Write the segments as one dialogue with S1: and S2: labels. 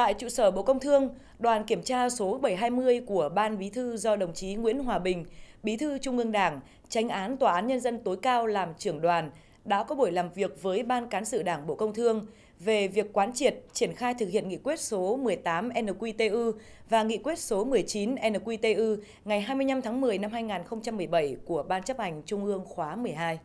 S1: Tại trụ sở Bộ Công Thương, đoàn kiểm tra số 720 của Ban Bí thư do đồng chí Nguyễn Hòa Bình, Bí thư Trung ương Đảng, Tránh án Tòa án Nhân dân tối cao làm trưởng đoàn, đã có buổi làm việc với Ban Cán sự Đảng Bộ Công Thương về việc quán triệt, triển khai thực hiện nghị quyết số 18 NQTU và nghị quyết số 19 NQTU ngày 25 tháng 10 năm 2017 của Ban chấp hành Trung ương khóa 12.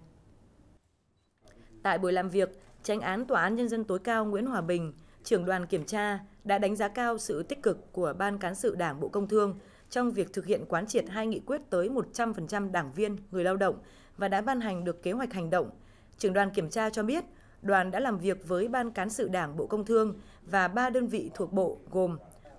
S1: Tại buổi làm việc, Tránh án Tòa án Nhân dân tối cao Nguyễn Hòa Bình, trưởng đoàn kiểm tra đã đánh giá cao sự tích cực của Ban Cán sự Đảng Bộ Công Thương trong việc thực hiện quán triệt hai nghị quyết tới 100% đảng viên, người lao động và đã ban hành được kế hoạch hành động. Trưởng đoàn kiểm tra cho biết, đoàn đã làm việc với Ban Cán sự Đảng Bộ Công Thương và ba đơn vị thuộc Bộ gồm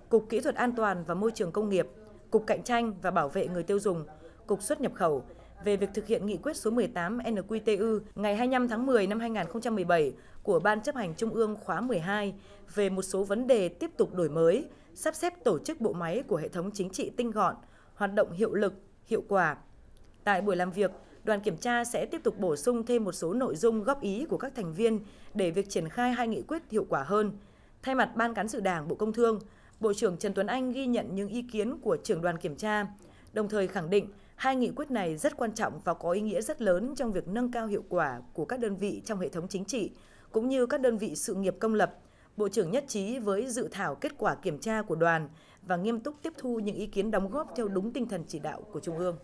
S1: Cục Kỹ thuật An toàn và Môi trường Công nghiệp, Cục Cạnh tranh và Bảo vệ người tiêu dùng, Cục xuất nhập khẩu về việc thực hiện nghị quyết số 18 NQTU ngày 25 tháng 10 năm 2017 của Ban chấp hành Trung ương khóa 12 về một số vấn đề tiếp tục đổi mới, sắp xếp tổ chức bộ máy của hệ thống chính trị tinh gọn, hoạt động hiệu lực, hiệu quả. Tại buổi làm việc, đoàn kiểm tra sẽ tiếp tục bổ sung thêm một số nội dung góp ý của các thành viên để việc triển khai hai nghị quyết hiệu quả hơn. Thay mặt Ban cán sự Đảng Bộ Công Thương, Bộ trưởng Trần Tuấn Anh ghi nhận những ý kiến của trưởng đoàn kiểm tra, đồng thời khẳng định hai nghị quyết này rất quan trọng và có ý nghĩa rất lớn trong việc nâng cao hiệu quả của các đơn vị trong hệ thống chính trị, cũng như các đơn vị sự nghiệp công lập. Bộ trưởng nhất trí với dự thảo kết quả kiểm tra của đoàn và nghiêm túc tiếp thu những ý kiến đóng góp theo đúng tinh thần chỉ đạo của Trung ương.